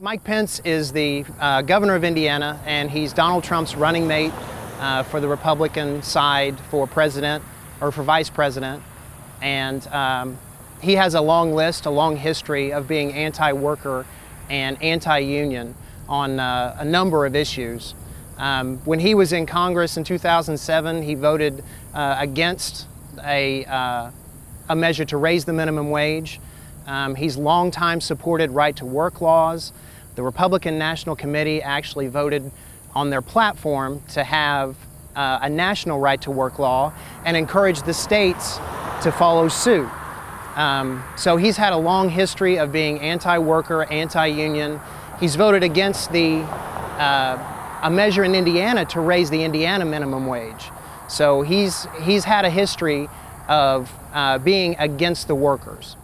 Mike Pence is the uh, governor of Indiana, and he's Donald Trump's running mate uh, for the Republican side for president or for vice president. And um, he has a long list, a long history of being anti worker and anti union on uh, a number of issues. Um, when he was in Congress in 2007, he voted uh, against a, uh, a measure to raise the minimum wage. Um, he's long time supported right to work laws. The Republican National Committee actually voted on their platform to have uh, a national right to work law and encourage the states to follow suit. Um, so he's had a long history of being anti-worker, anti-union. He's voted against the uh, a measure in Indiana to raise the Indiana minimum wage. So he's he's had a history of uh, being against the workers.